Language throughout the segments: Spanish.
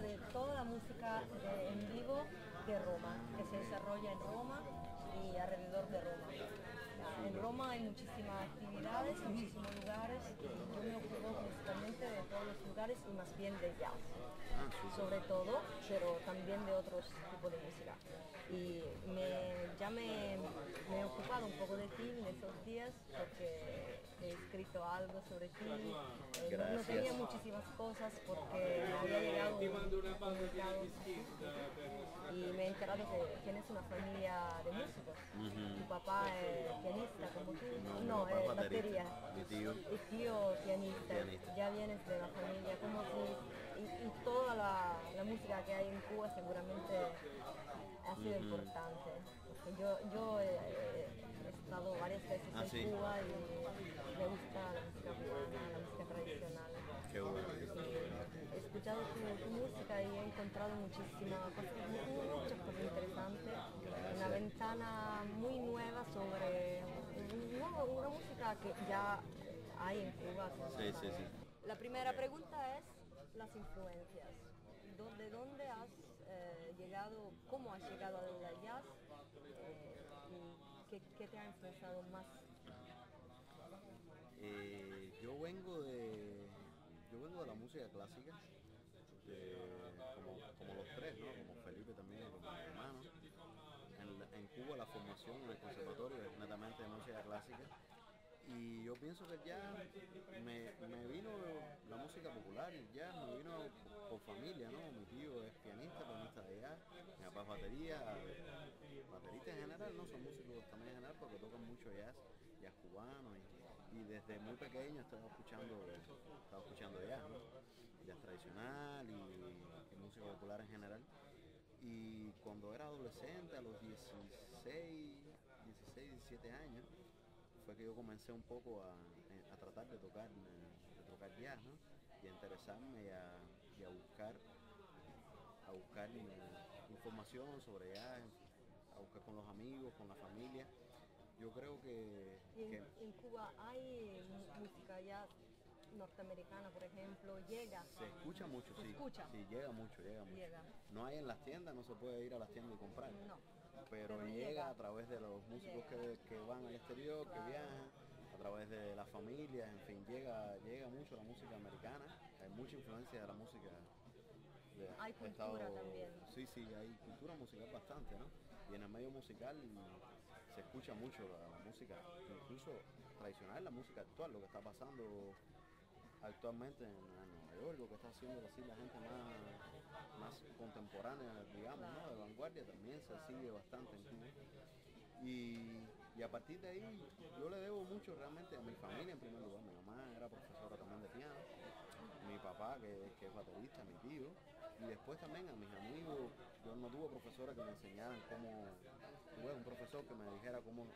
de toda la música en vivo de Roma, que se desarrolla en Roma y alrededor de Roma. En Roma hay muchísimas actividades, muchísimos lugares yo me ocupo principalmente de todos los lugares y más bien de jazz sobre todo, pero también de otros tipos de música. Y me, ya me, me he ocupado un poco de ti en esos días porque he escrito algo sobre ti. Eh, no- tenía muchísimas cosas porque había llegado y me he enterado que tienes una familia de músicos. Tu papá es pianista como tú. No, No, baterista. batería. Mi tío. Y tío pianista. Pianista. Ya vienes de la familia. Como si, y, y toda la, la música que hay en Cuba seguramente ha sido importante. Porque yo, yo he, he estado varias veces Ah, en sí. Cuba y me gusta la música cubana, la música tradicional. Qué bueno. Y he escuchado tu, tu música y he encontrado muchísimas cosas, mu- muchas cosas interesantes. Una ventana muy nueva sobre una música que ya hay en Cuba. Sí, sí, sí. La primera pregunta es las influencias. ¿Dó- ¿De dónde has eh, llegado, cómo has llegado al jazz eh, y qué, qué te ha influenciado más? Eh, yo vengo de yo vengo de la música clásica, de- como, como los tres, ¿no? Como Felipe también, como mi hermano. En, la- en Cuba la formación en el conservatorio es netamente de música clásica. Y yo pienso que ya me, vino la música popular, ya me vino por, familia, ¿no? Mi tío es pianista, pianista de jazz, mi papá es batería, bateristas en general, ¿no? Son músicos también en general porque tocan mucho jazz, jazz cubano y, desde muy pequeño estaba escuchando, estaba escuchando jazz, ¿no? Jazz tradicional y música popular en general. Y cuando era adolescente, a los 16, 16, 17 años, fue que yo comencé un poco a, eh, a tratar de tocar, eh, de tocar jazz, ¿no? Y a interesarme y a, y a buscar, a buscar eh, información sobre jazz, a buscar con los amigos, con la familia. Yo creo que, Y que en, Cuba hay música ya norteamericana, por ejemplo, llega. se escucha mucho, Se sí. escucha. Sí, llega mucho, llega mucho. Llega. No hay en las tiendas, no se puede ir a las tiendas y comprar. No. Pero, Pero llega, llega. a través de los músicos que, que van al exterior, Claro. que viajan, a través de las familias, en fin, llega, llega mucho la música americana, hay mucha influencia de la música de Hay cultura también. Sí, sí, hay cultura musical bastante, ¿no? Y en el medio musical se escucha mucho la, la música, incluso tradicional, la música actual, lo que está pasando actualmente en, Nueva York, lo que está haciendo así la gente más, más contemporánea, digamos, ¿no? de vanguardia, también se sigue bastante en Cuba. Y, y a partir de ahí yo le debo mucho realmente a mi familia en primer lugar. Mi mamá era profesora también de piano, mi papá que, que es baterista, mi tío, y después también a mis amigos. Yo no tuve profesora que me enseñaran cómo, tuve un profesor que me dijera cómo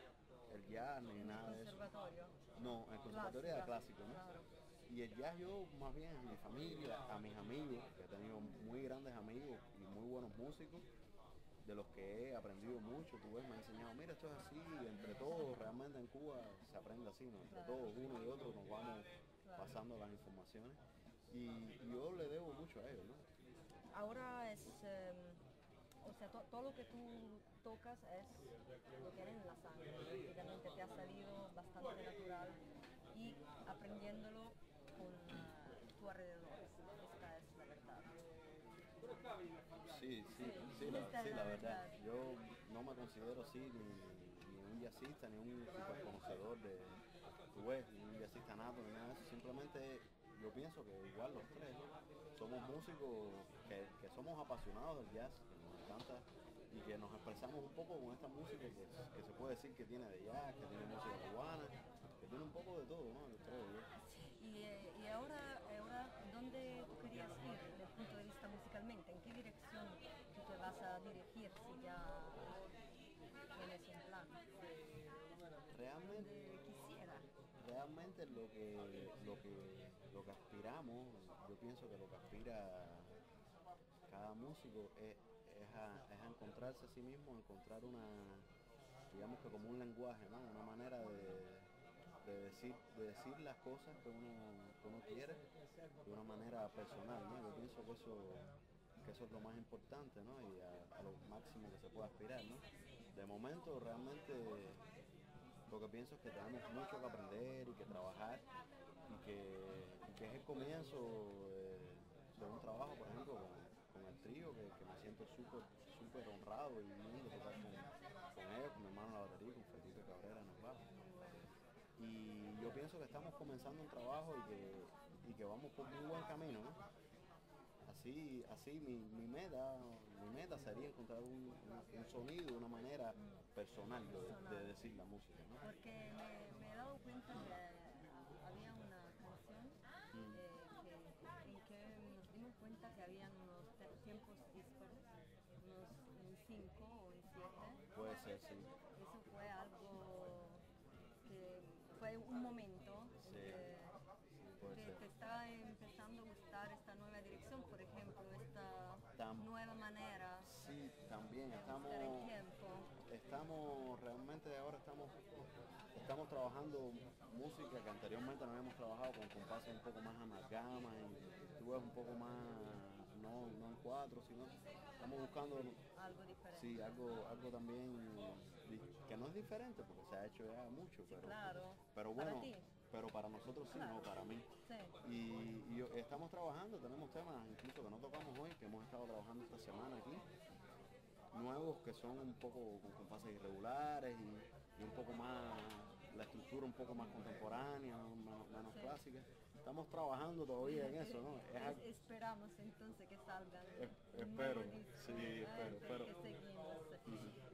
el jazz ni nada de eso. Conservatorio. No, el conservatorio era Clásico, clásico, ¿no? Y el jazz yo más bien a mi familia, a mis amigos, que he tenido muy grandes amigos y muy buenos músicos, de los que he aprendido mucho, tú ves, me han enseñado, mira, esto es así, entre todos, realmente en Cuba se aprende así, ¿no? Entre todos, uno y otro, nos vamos pasando las informaciones. Y, y yo le debo mucho a ellos, ¿no? Ahora es, eh, o sea, to- todo lo que tú tocas es, lo tienes en la sangre, prácticamente te ha salido bastante natural y aprendiéndolo tu alrededor, esta es la verdad. Sí, sí, Sí, sí, la, sí, la verdad. Yo no me considero así ni, ni un jazzista, ni un super conocedor de, ves, ni un jazzista nato, ni nada de eso. Simplemente yo pienso que igual los tres somos músicos que, que somos apasionados del jazz, que nos encanta y que nos expresamos un poco con esta música que, que se puede decir que tiene de jazz, que tiene música cubana, que tiene un poco de todo, ¿no? De todo, ¿no? Y, eh, y ahora, ahora, ¿dónde tú querías ir desde el punto de vista musicalmente? ¿En qué dirección tú te vas a dirigir si ya tienes un plan? Realmente Donde quisiera. realmente lo que lo que lo que aspiramos yo pienso que lo que aspira cada músico es, es a, es a encontrarse a sí mismo encontrar una digamos que como un lenguaje ¿no? una manera de, de decir de decir las cosas que uno, que uno quiere de una manera personal ¿no? yo pienso que eso que eso es lo más importante, ¿no? Y a, lo máximo que se pueda aspirar, ¿no? De momento realmente lo que pienso es que tenemos mucho que aprender y que trabajar y que, que es el comienzo de un trabajo, por ejemplo, con, el trío, que, me siento súper súper honrado y lindo tocar con, con ellos, con mi hermano la batería, con pienso que estamos comenzando un trabajo y que, y que vamos por muy buen camino, ¿no? Así, así mi, mi meta, mi meta sería encontrar un, un- un sonido, una manera personal de, de decir la música, ¿no? Porque me, me he dado cuenta que había una canción Mm. eh, que, en que nos dimos cuenta que habían unos tiempos dispares, unos en 5 o en 7. Puede ser, sí. Eso fue algo que fue un momento Sí, que, sí, puede que ser. te está empezando a gustar esta nueva dirección, por ejemplo, esta Tam- nueva manera Sí, también de estamos, el tiempo. estamos realmente ahora estamos estamos trabajando música que anteriormente no habíamos trabajado con compases un poco más amalgama y tú ves un poco más no, no en cuatro sino estamos buscando Algo diferente. sí algo algo también que no es diferente porque se ha hecho ya mucho pero Claro. pero Para bueno ti. Pero para nosotros sí no para mí Sí. y, y yo- estamos trabajando, tenemos temas incluso que no tocamos hoy, que hemos estado trabajando esta semana aquí, nuevos que son un poco con compases irregulares y, y un poco más, la estructura un poco más contemporánea, menos, menos Sí. clásica. Estamos trabajando todavía en eso, ¿no? Es Es- algo- esperamos entonces que salgan. Es- espero, sí, espero, Que- espero.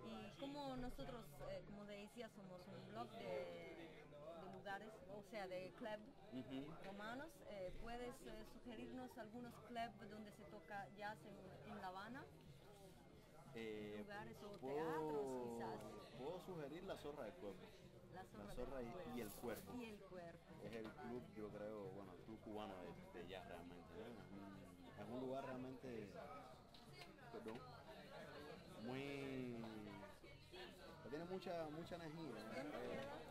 Y como nosotros, eh, como decía, somos un blog de lugares, o sea, de club Ujú. romanos, eh, ¿puedes eh, sugerirnos algunos clubs donde se toca jazz en, en La Habana? Eh, lugares o puedo, teatros, quizás. puedo sugerir la zorra del cuerpo. La zorra, La zorra del y- y el cuerpo. Y el cuerpo. es el club, yo creo, bueno, el club cubano de, de jazz realmente. ¿no? Es, un, lugar realmente, perdón, muy, tiene mucha, mucha energía. ¿no?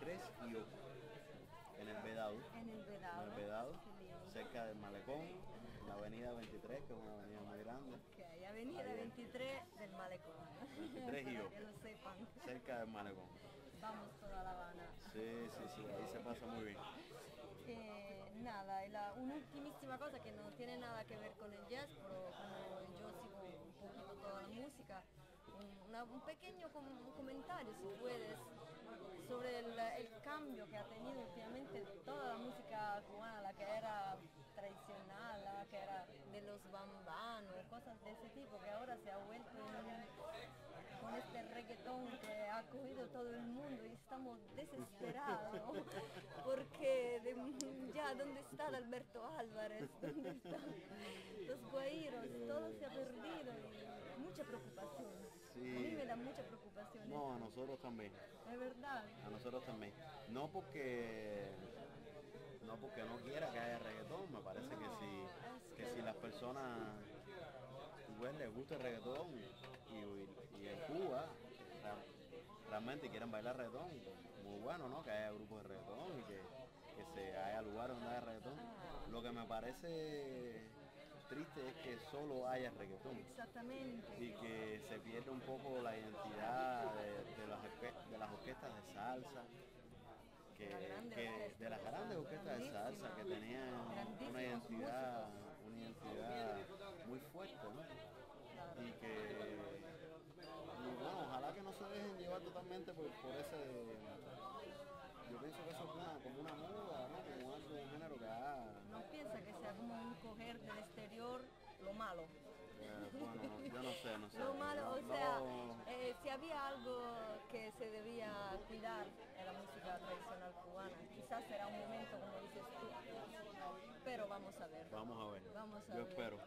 Es en 23 y 8, en el Vedado, En el Vedado. en el Vedado, cerca del Malecón, en la avenida 23, que es una avenida muy grande, Ok, Avenida Ahí es. 23 del Malecón. 23 y Para yo. que lo sepan. cerca del Malecón. Vamos toda La Habana. Sí, sí, sí, ahí se pasa muy bien. Eh, nada, y la, una ultimísima cosa que no tiene nada que ver con el jazz, pero como yo sigo un poquito toda la música, un, una- un pequeño com- comentario si puedes sobre el, el cambio que ha tenido últimamente toda la música cubana, la que era tradicional, la que era de los bambanos, cosas de ese tipo, que ahora se ha vuelto con este reggaetón que ha cogido todo el mundo y estamos desesperados porque de- ya dónde está Alberto Álvarez, dónde están los guairos, todo se ha perdido y mucha preocupación. Sí. A mí me da mucha preocupación. A nosotros también. Es verdad. A nosotros también. No porque no porque no quiera que haya reggaetón, me parece que si que que- si las personas pues, les gusta el reggaetón y, y en Cuba realmente quieren bailar reggaetón, muy bueno, ¿no? Que haya grupos de reggaetón y que, que se haya lugares donde haya reggaetón. Lo que me parece triste es que solo haya reggaetón Exactamente. y que se pierde un poco la identidad de, de las, de las orquestas de salsa, que, que- de las de grandes orquestas de salsa que tenían una identidad, una identidad muy fuerte, ¿no? Y que y bueno, ojalá que no se dejen llevar totalmente por, por ese yo pienso que eso es una, como una moda, ¿no? Como algo, un género que ha, No piensa que sea como un bueno, yo no sé, no sé. Lo malo, o no- sea, no- eh, si había algo que se debía cuidar en la música tradicional cubana, quizás será un momento como dices tú, pero vamos a ver. Vamos a ver. Vamos a Yo ver. espero.